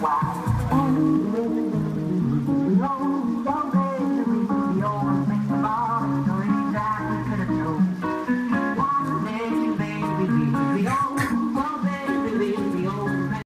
wow.